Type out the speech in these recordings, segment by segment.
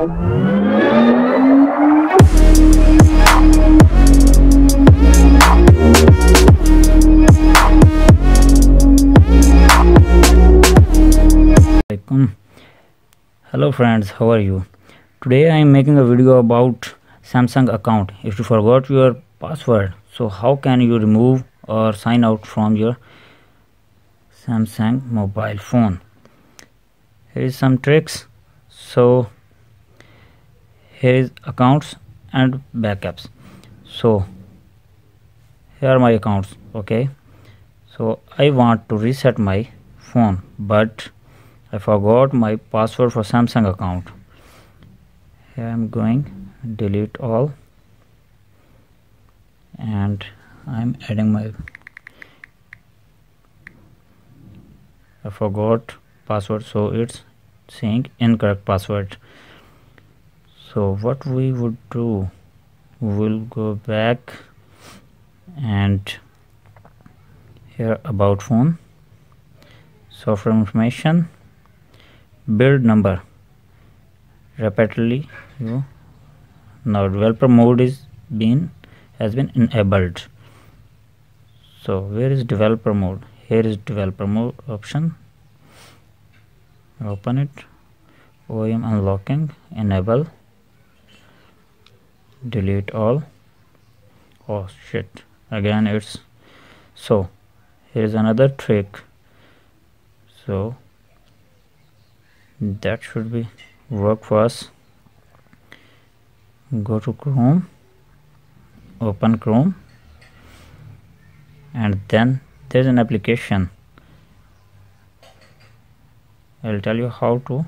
hello friends. How are you? Today i am making a video about samsung account. If you forgot your password so how can you remove or sign out from your samsung mobile phone? Here is some tricks. So here is accounts and backups. So here are my accounts okay? So i want to reset my phone but I forgot my password for Samsung account. Here I'm going delete all and I'm adding my I forgot password so it's saying incorrect password so what we would do we'll go back and here about phone software information build number. Repeatedly you now developer mode is been has been enabled. So where is developer mode? Here is developer mode option. Open it. OEM unlocking enable delete all. Oh shit. Again it's so here's another trick. So that should be work for us. Go to chrome open chrome and then there's an application. I'll tell you how to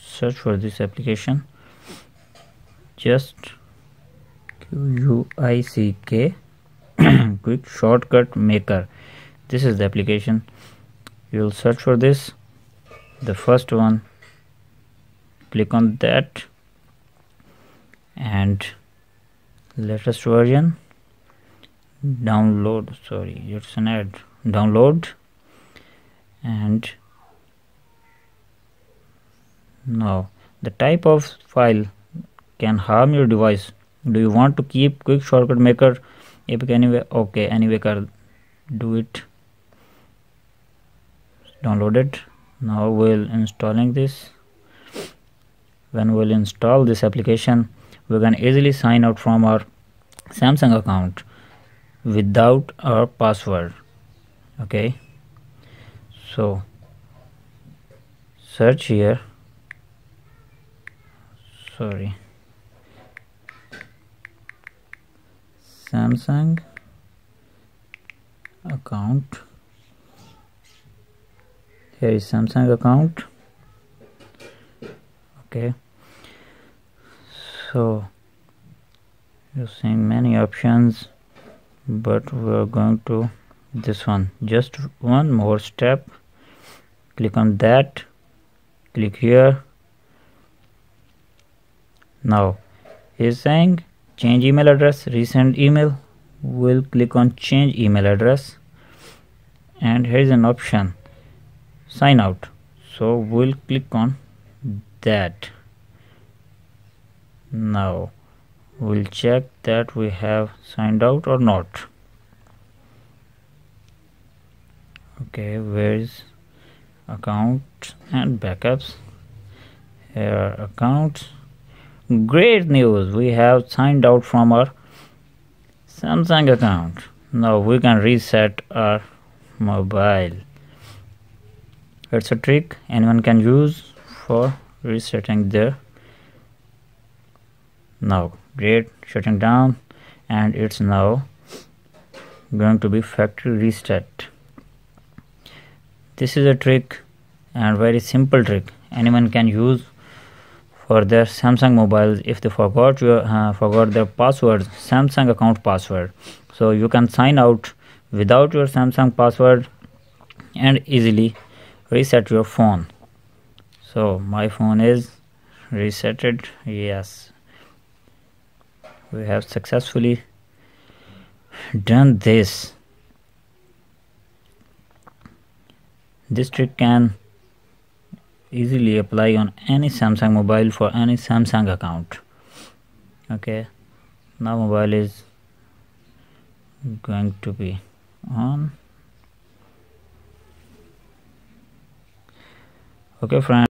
search for this application. Just Q-U-I-C-K quick shortcut maker. This is the application. You'll search for this. The first one click on that. And latest version download sorry it's an ad. Download. And now the type of file can harm your device do you want to keep quick shortcut maker? Epic anyway okay anyway do it. Download it. Now we'll installing this. When we'll install this application we can easily sign out from our Samsung account without our password. Okay? So search here. Sorry Samsung account. Here is Samsung account. Okay. So you're seeing many options but we're going to this one. Just one more step. Click on that. Click here. Now he's saying change email address recent email we'll click on change email address. And here's an option sign out. So we'll click on that. Now we'll check that we have signed out or not. Okay where is account and backups? Here accounts great news. We have signed out from our samsung account. Now we can reset our mobile. It's a trick anyone can use for resetting there now. Great. Shutting down. And it's now going to be factory reset. This is a trick and very simple trick anyone can use for their samsung mobiles if they forgot your uh, forgot their password samsung account password. So you can sign out without your samsung password and easily reset your phone. So my phone is resetted yes. We have successfully done this. This trick can easily apply on any Samsung mobile for any Samsung account. Okay? Now mobile is going to be on. Okay friends